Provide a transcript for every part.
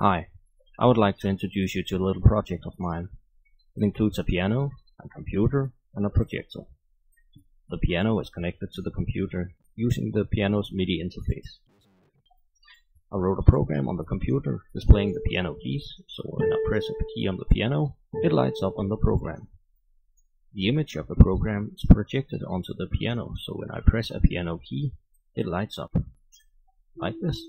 Hi, I would like to introduce you to a little project of mine. It includes a piano, a computer, and a projector. The piano is connected to the computer using the piano's MIDI interface. I wrote a program on the computer displaying the piano keys, so when I press a key on the piano, it lights up on the program. The image of the program is projected onto the piano, so when I press a piano key, it lights up. Like this.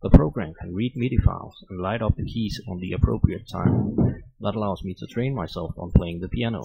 The program can read MIDI files and light up the keys on the appropriate time. That allows me to train myself on playing the piano.